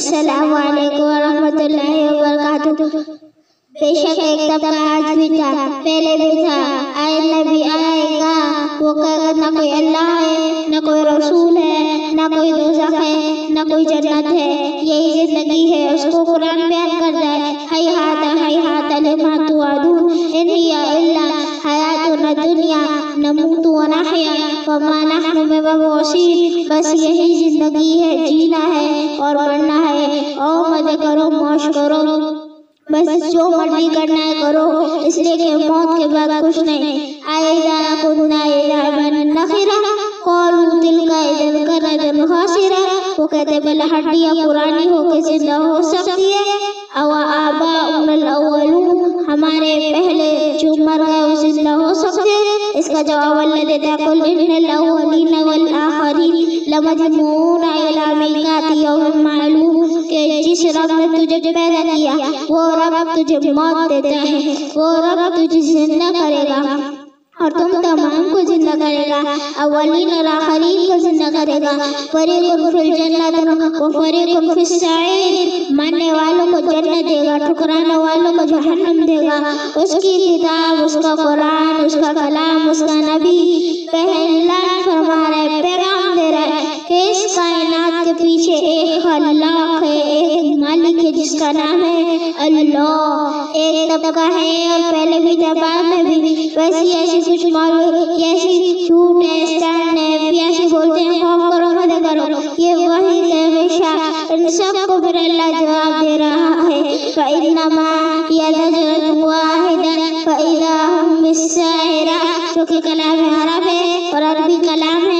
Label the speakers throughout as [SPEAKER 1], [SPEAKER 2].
[SPEAKER 1] मजीद अस्सलामु अलैकुम व रहमतुल्लाहि व बरकातुहू बेशक एक तबका आज भी था, पहले भी था। आए नबी आएगा वो कहेगा ना कोई अल्लाह है, ना कोई रसूल है, ना कोई दोजख है, ना कोई जन्नत है। यही ज़िंदगी है, उसको कुरान बयान कर रहा है, हई हाथ हई हाथ लिमा तुआदून, इन बस यही ज़िंदगी है, जीना है और मरना है। और मज़े करो मौज करो। बस जो मर्ज़ी करना है करो, इसलिए कि मौत के बाद कुछ नहीं। आएगा कुन्ना इलाबन नखिरा। कौलू दिल का इधर कर इधर खासिरा वो कहते पुरानी ज़िंदा हो सकती है। आबा हमारे पहले जो मर गए वो ज़िंदा हैं इसका जवाब अल्लाह देता है, कुल इन लवलीन वल आखरीन। लमजमून इला मीकाति यौम मालूम के जिस रब ने तुझे पैदा किया, वो रब तुझे मौत देता है, वो रब तुझे ज़िंदा करेगा। और तुम तमाम को ज़िंदा करेगा अवलीन और आखरीन को ज़िंदा करेगा। फरीकुन फिल जन्नत वो फरीकुन फिस साइर। मानने वालों को जन्नत देगा, ठुकराने वालों को जहन्नम देगा। उसकी किताब, उसका कुरान, उसका कलाम, उसका नबी पहला फरमा रहा है पैगाम दे रहा है कि इस कायनात के पीछे एक अल्लाह है। है जिसका नाम है अल्लाह। एक तबका है और पहले भी जबान में भी। वैसी ऐसी कुछ मालूम ऐसी झूठ है स्टैंड है ऐसी बोलते हैं खौफ करो मत करो। ये वही है हमेशा इन सबको फिर अल्लाह जवाब दे रहा है। फइन्नमा यदजरत वाहिदा फइदा हम बिस्साहिरा जो कि कलाम है और अरबी कलाम है।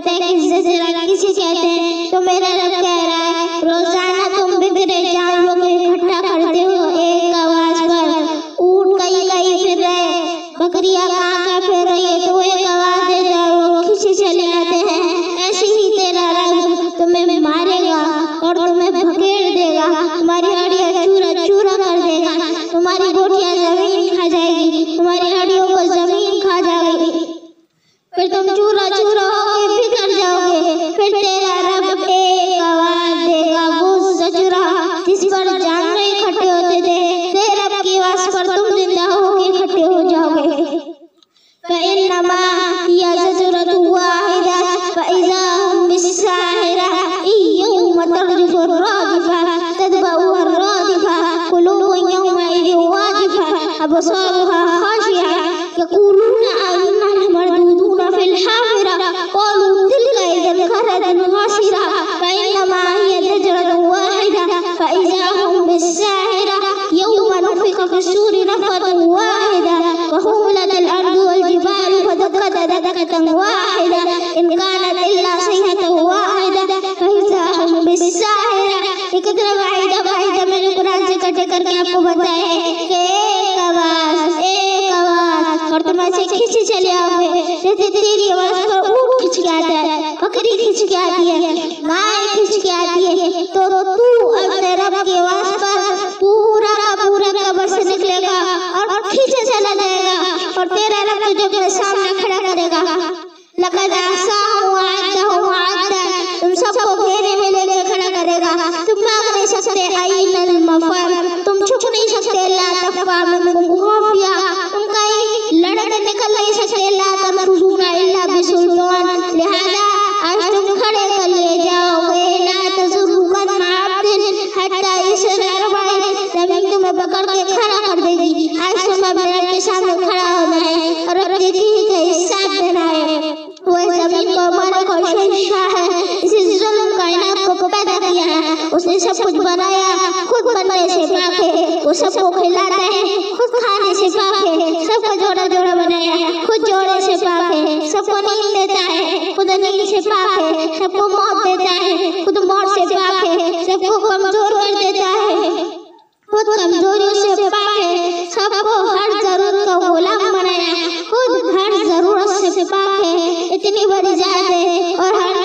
[SPEAKER 1] को पता 不错，不错。जैसे तेरी आवाज़ पर ऊँट खींच के आता है, बकरी खींच के आती है गाय खींच के आती है तो तू अपने रब की आवाज़ पर पूरा का पूरा कब्र से निकलेगा और खींचे चला जाएगा और तेरा रब तुझे सामने खड़ा करेगा। लकद सबको खिलाते हैं, खुद खाने से पाप है, सबको जोड़ा जोड़ा बनाया है खुद जोड़े से पाप है, सबको नींद देता है, खुद नींद से पाप है, सबको मौत देता है, खुद मौत से पाप है, सबको कमज़ोर कर देता है, खुद कमज़ोरी से पाप है, सबको हर ज़रूरत का गुलाम बनाया है खुद हर ज़रूरत से पाप है, इतनी बड़ी जात है और हर